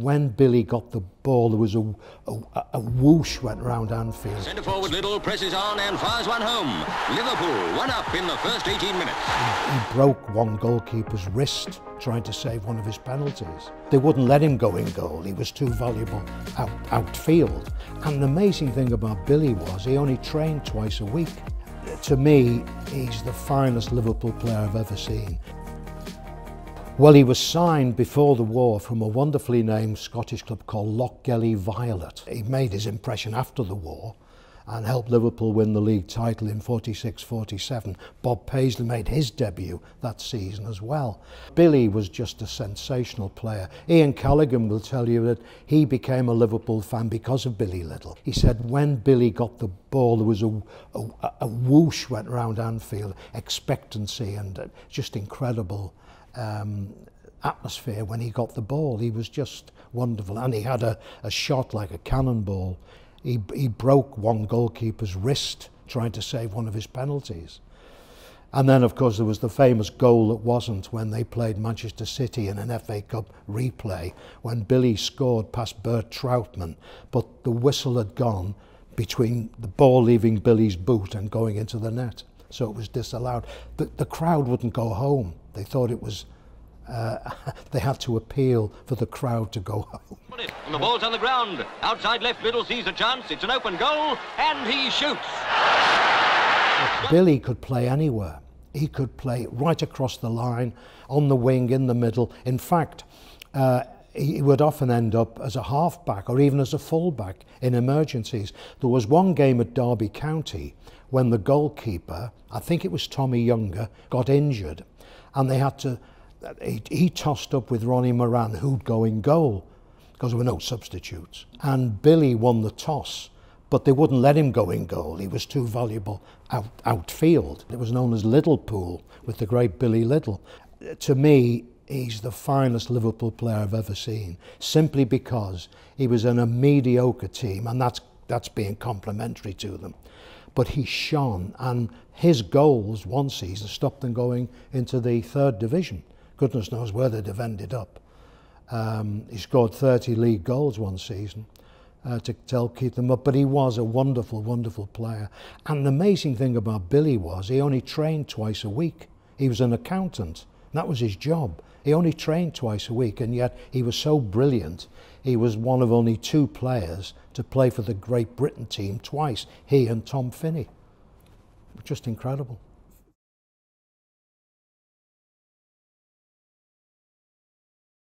When Billy got the ball, there was a, a, a whoosh went round Anfield. Centre forward Liddell presses on and fires one home. Liverpool one up in the first 18 minutes. He broke one goalkeeper's wrist trying to save one of his penalties. They wouldn't let him go in goal. He was too valuable out, outfield. And the amazing thing about Billy was he only trained twice a week. To me, he's the finest Liverpool player I've ever seen. Well, he was signed before the war from a wonderfully named Scottish club called Lochgelly Violet. He made his impression after the war and helped Liverpool win the league title in 46-47. Bob Paisley made his debut that season as well. Billy was just a sensational player. Ian Callaghan will tell you that he became a Liverpool fan because of Billy Little. He said when Billy got the ball, there was a, a, a whoosh went round Anfield, expectancy and uh, just incredible um, atmosphere when he got the ball. He was just wonderful. And he had a, a shot like a cannonball. He, he broke one goalkeeper's wrist trying to save one of his penalties. And then, of course, there was the famous goal that wasn't when they played Manchester City in an FA Cup replay when Billy scored past Bert Trautmann, but the whistle had gone between the ball leaving Billy's boot and going into the net. So it was disallowed. The, the crowd wouldn't go home. They thought it was, uh, they had to appeal for the crowd to go home. And the ball's on the ground. Outside left Liddell sees a chance. It's an open goal, and he shoots. Billy could play anywhere. He could play right across the line, on the wing, in the middle. In fact, uh, he would often end up as a halfback or even as a fullback in emergencies. There was one game at Derby County when the goalkeeper, I think it was Tommy Younger, got injured and they had to, he, he tossed up with Ronnie Moran who'd go in goal because there were no substitutes. And Billy won the toss, but they wouldn't let him go in goal. He was too valuable out, outfield. It was known as Liddellpool with the great Billy Liddell. To me, he's the finest Liverpool player I've ever seen, simply because he was in a mediocre team, and that's, that's being complimentary to them. But he shone, and his goals one season stopped them going into the third division. Goodness knows where they'd have ended up. Um, he scored 30 league goals one season uh, to, help keep them up, but he was a wonderful, wonderful player. And the amazing thing about Billy was he only trained twice a week. He was an accountant. That was his job. He only trained twice a week, and yet he was so brilliant. He was one of only two players to play for the Great Britain team twice, he and Tom Finney. Just incredible.